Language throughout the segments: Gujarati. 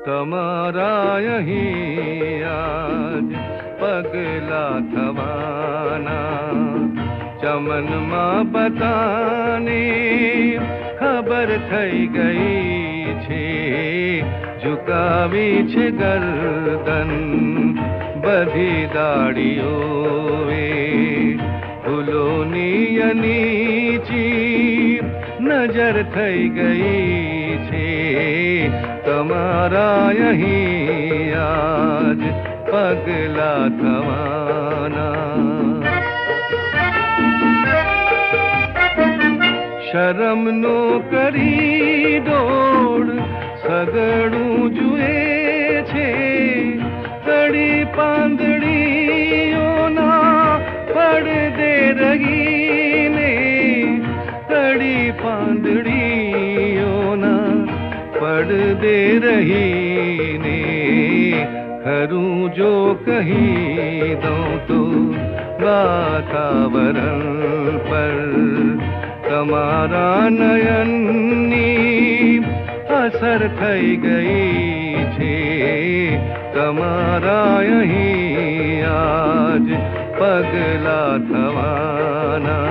તમારા અહીં પગલા થવાના ચમનમાં બતાને ખબર થઈ ગઈ છે ઝુકાવી છે ગરદન બધી દાડીઓએ ફૂલોની અનીચી નજર થઈ ગઈ તમારા અહીં આજ પગલા થવાના. શરમનો કરી દોડ સગડું જુએ છે. કડી પાંદડીઓના પડદે રહીને કડી પાંદડીઓના પડદે રહીને ખરું જો કહી દઉં તો વાતાવરણ પર તમારા નયનની અસર થઈ ગઈ છે તમારા અહીં આજ પગલા થવાના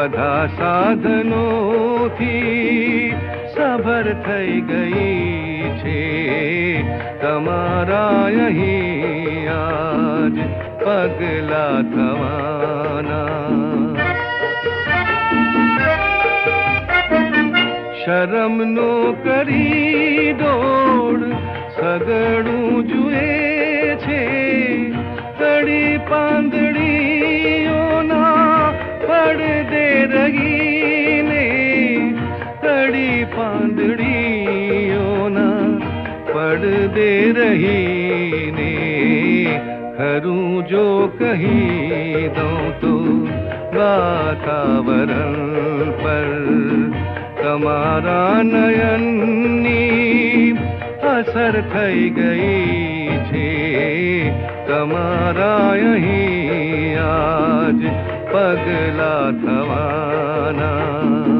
બધા સાધનોથી સભર થઈ ગઈ છે. તમારા અહીં આજ પગલા થવાના. શરમનો કરી દોડ સગડું જુએ છે. કડી પાંદડીઓના पांडड़ियों न पढ़ दे रही ने हरू जो कही दो तो वातावरण पर। पडदे नयन यही आज पगला थवाना।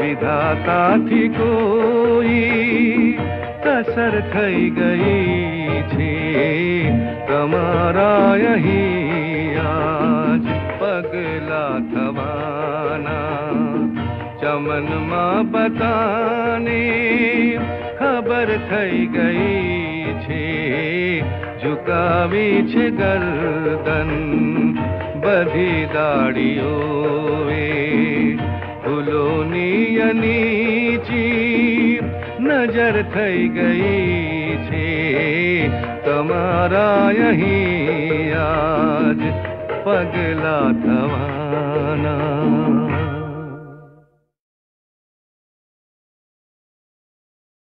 વિધાતાથી કોઈ કસર થઈ ગઈ છે. તમારા અહીં આજ પગલા થવાના. ચમનમાં બતાને ખબર થઈ ગઈ છે. ઝુકાવી છે ગરદન બધી દાડીઓએ. ફૂલોની નીચી નજર થઈ ગઈ છે. તમારા અહીં આજ પગલા થવાના.